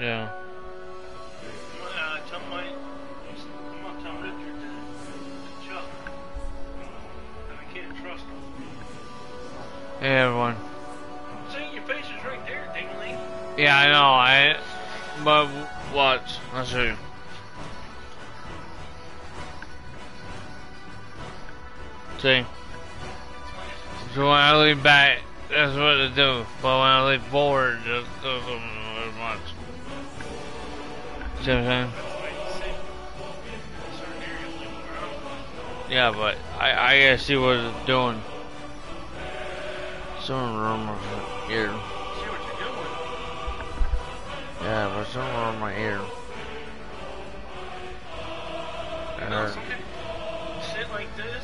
Yeah. Hey everyone. See, your face is right there, Dingley. Yeah, I know. I. But watch. I'll show you. See. So when I lean back, that's what to do. But when I lean forward, it doesn't as much. See what I'm saying? That's why you say certain areas like where I'm from. Yeah, but I I gotta see what it's doing. Some room here. See what you're. Yeah, but somewhere on my ear. You know, some people sit like this